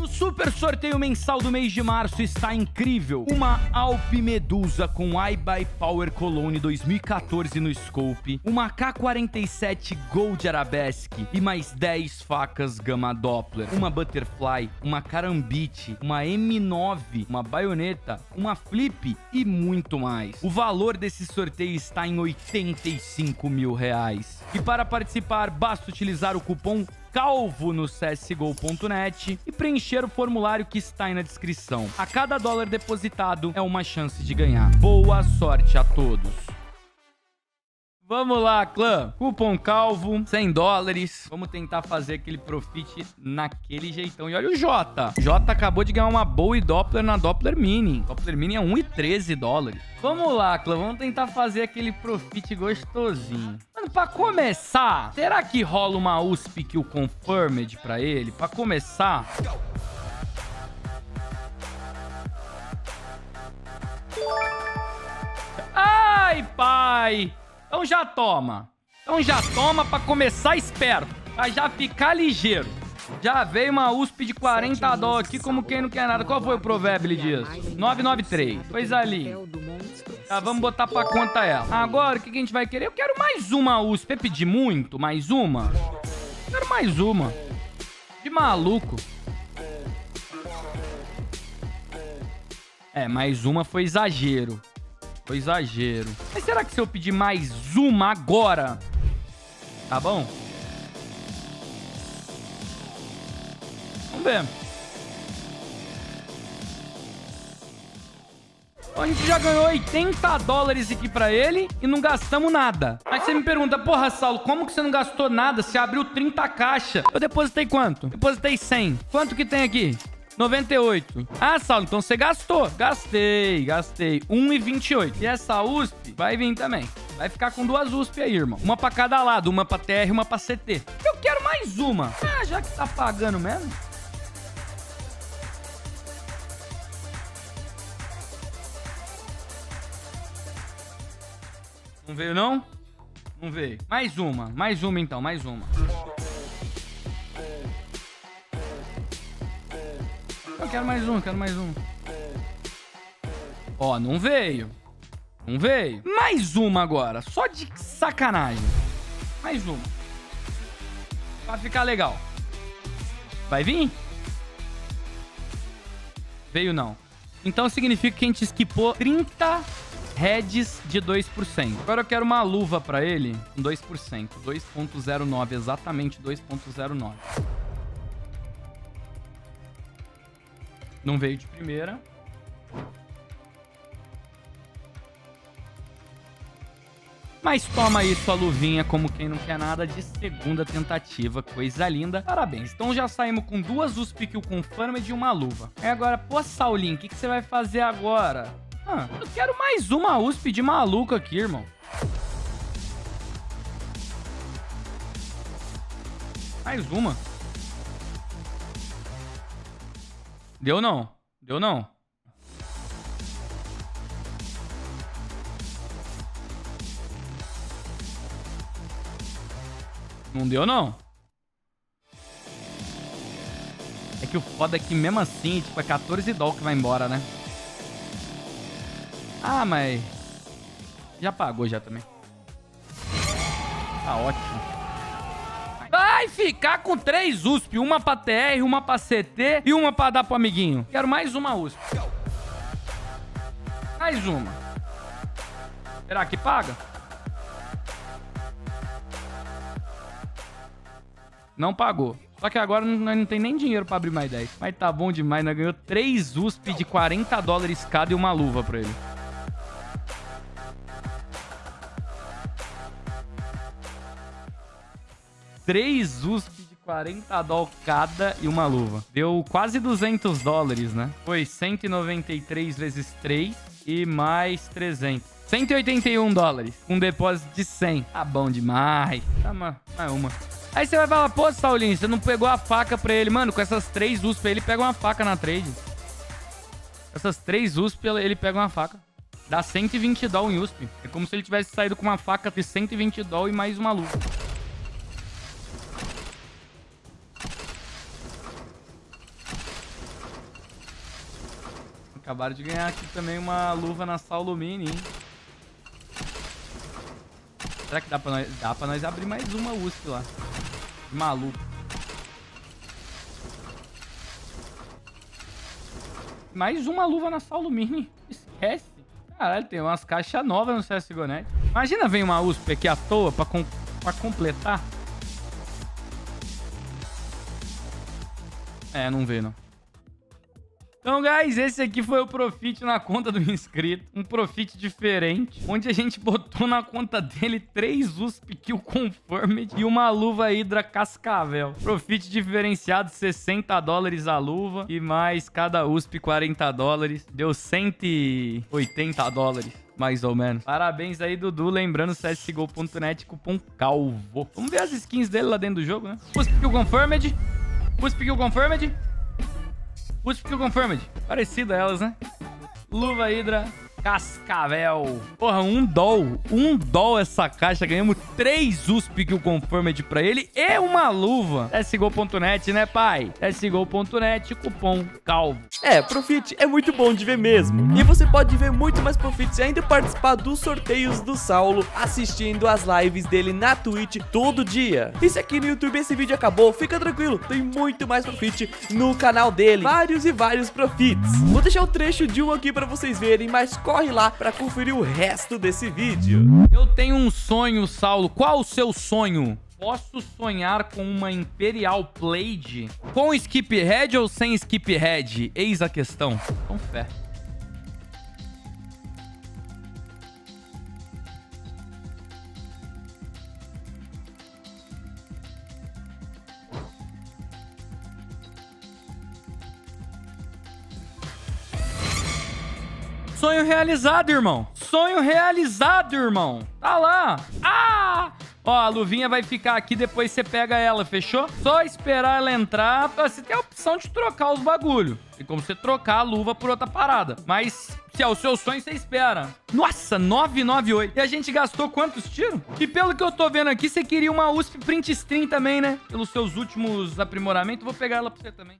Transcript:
No super sorteio mensal do mês de março está incrível. Uma Alp Medusa com iBuy Power Cologne 2014 no scope, uma K47 Gold Arabesque e mais 10 facas Gama Doppler, uma Butterfly, uma Carambite, uma M9, uma baioneta, uma Flip e muito mais. O valor desse sorteio está em 85 mil reais. E para participar, basta utilizar o cupom calvo no csgo.net e preencher o formulário que está aí na descrição. A cada dólar depositado é uma chance de ganhar. Boa sorte a todos! Vamos lá, clã. Cupom calvo, 100 dólares. Vamos tentar fazer aquele profit naquele jeitão. E olha o Jota. Jota acabou de ganhar uma boa Doppler na Doppler Mini. Doppler Mini é 1,13 dólares. Vamos lá, clã. Vamos tentar fazer aquele profit gostosinho. Mano, pra começar, será que rola uma USP que o Confirmed pra ele? Pra começar... Ai, pai! Então já toma. Então já toma pra começar esperto. Pra já ficar ligeiro. Já veio uma USP de 40 dó aqui como quem não quer nada. Qual foi o provérbio disso? 993. Coisa ali. Tá, vamos botar pra conta ela. Agora, o que a gente vai querer? Eu quero mais uma USP. É pedir muito? Mais uma? Eu quero mais uma. De maluco. É, mais uma foi exagero. Foi exagero. Mas será que se eu pedir mais uma agora... Tá bom? Vamos ver. A gente já ganhou 80 dólares aqui pra ele e não gastamos nada. Aí você me pergunta, porra, Saulo, como que você não gastou nada? Você abriu 30 caixas. Eu depositei quanto? Depositei 100. Quanto que tem aqui? 98. Ah, Saulo, então você gastou. Gastei, gastei. 1,28. E essa USP vai vir também. Vai ficar com duas USP aí, irmão. Uma pra cada lado. Uma pra TR e uma pra CT. Eu quero mais uma. Ah, já que tá pagando mesmo. Não veio, não? Não veio. Mais uma. Mais uma, então. Mais uma. Quero mais um, quero mais um. Ó, não veio. Não veio. Mais uma agora. Só de sacanagem. Mais uma. Pra ficar legal. Vai vir? Veio não. Então significa que a gente esquipou 30 heads de 2%. Agora eu quero uma luva pra ele com 2%. 2.09, exatamente 2.09. Não veio de primeira. Mas toma aí sua luvinha como quem não quer nada de segunda tentativa. Coisa linda. Parabéns. Então já saímos com duas USP Kill Confirmed e uma luva. E agora, pô, Saulinho, o que, que você vai fazer agora? Ah, eu quero mais uma USP de maluco aqui, irmão. Mais uma. Deu não. Deu não. Não deu não. É que o foda é que mesmo assim, tipo, é 14 doll que vai embora, né? Ah, mas... Já pagou já também. Tá ótimo. Vai ficar com três USP. Uma pra TR, uma pra CT e uma pra dar pro amiguinho. Quero mais uma USP. Mais uma. Será que paga? Não pagou. Só que agora nós não tem nem dinheiro pra abrir mais 10. Mas tá bom demais. Nós ganhou 3 USP de 40 dólares cada e uma luva pra ele. Três USP de 40 dólares cada e uma luva. Deu quase 200 dólares, né? Foi 193 vezes 3 e mais 300. 181 dólares. Com um depósito de 100. Tá bom demais. Tá, mais uma. Aí você vai falar, pô, Saulinho, você não pegou a faca pra ele. Mano, com essas três USP ele pega uma faca na trade. Essas três USP ele pega uma faca. Dá 120 doll em USP. É como se ele tivesse saído com uma faca de 120 doll e mais uma luva. Acabaram de ganhar aqui também uma luva na Saulo Mini, hein? Será que dá pra nós, dá pra nós abrir mais uma USP lá? Maluco. Mais uma luva na Saulo Mini. Esquece. Caralho, tem umas caixas novas no CSGO Net. Imagina vem uma USP aqui à toa pra, com, pra completar. É, não vê, não. Então, guys, esse aqui foi o profit na conta do inscrito. Um profit diferente, onde a gente botou na conta dele três USP Kill Confirmed e uma luva Hydra Cascavel. Profit diferenciado, 60 dólares a luva e mais cada USP 40 dólares. Deu 180 dólares mais ou menos. Parabéns aí, Dudu. Lembrando, csgo.net, cupom CALVO. Vamos ver as skins dele lá dentro do jogo, né? USP Kill Confirmed. USP Kill Confirmed. Kill Confirmed. Parecida elas, né? Luva Hydra. Cascavel. Porra, um doll. Um doll essa caixa. Ganhamos três USP que o Confirmed pra ele e uma luva. SGO.net, né, pai? SGO.net, cupom CALVO. É, Profit é muito bom de ver mesmo. E você pode ver muito mais Profits e ainda participar dos sorteios do Saulo assistindo as lives dele na Twitch todo dia. E se aqui no YouTube esse vídeo acabou, fica tranquilo, tem muito mais Profit no canal dele. Vários e vários Profits. Vou deixar o trecho de um aqui pra vocês verem, mas corre lá pra conferir o resto desse vídeo. Eu tenho um sonho, Saulo. Qual o seu sonho? Posso sonhar com uma Imperial Blade? Com skip head ou sem skip head? Eis a questão. Com fé. Sonho realizado, irmão. Sonho realizado, irmão. Tá lá. Ah! Ó, a luvinha vai ficar aqui, depois você pega ela, fechou? Só esperar ela entrar. Você tem a opção de trocar os bagulho. Tem como você trocar a luva por outra parada. Mas se é o seu sonho, você espera. Nossa, 998. E a gente gastou quantos tiros? E pelo que eu tô vendo aqui, você queria uma USP Print Stream também, né? Pelos seus últimos aprimoramentos. Vou pegar ela pra você também.